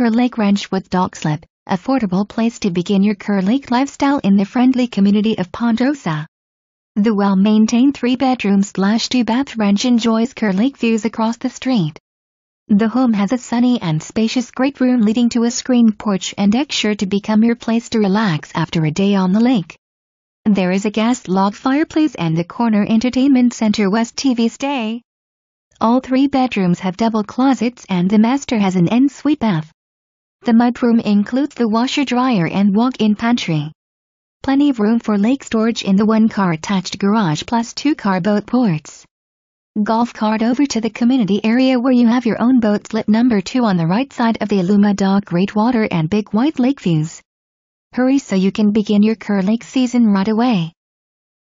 Kerr Lake Ranch with Dock Slip, affordable place to begin your Kerr Lake lifestyle in the friendly community of Ponderosa. The well-maintained three-bedroom slash two-bath ranch enjoys Kerr Lake views across the street. The home has a sunny and spacious great room leading to a screened porch and deck sure to become your place to relax after a day on the lake. There is a gas log fireplace and the corner entertainment center West TV stay. All three bedrooms have double closets and the master has an ensuite bath. The mudroom includes the washer-dryer and walk-in pantry. Plenty of room for lake storage in the one-car attached garage plus two-car boat ports. Golf cart over to the community area where you have your own boat slip number 2 on the right side of the Aluma Dock Great Water and Big White Lake views. Hurry so you can begin your Kerr Lake season right away.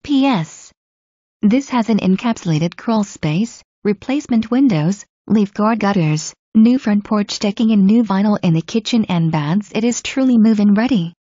P.S. This has an encapsulated crawl space, replacement windows, leaf guard gutters, new front porch decking and new vinyl in the kitchen and baths. It is truly move-in ready.